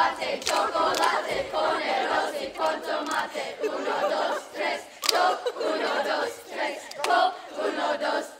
chocolate, chocolate, con el arroz y con tomate. Uno, dos, tres, yo, uno, dos, tres, go, uno, dos, tres.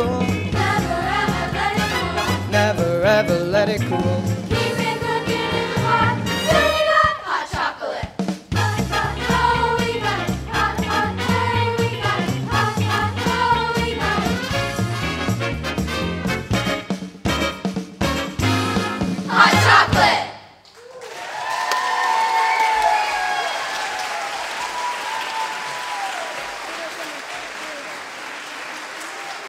cool. Never ever let it cool. Never ever let it cool.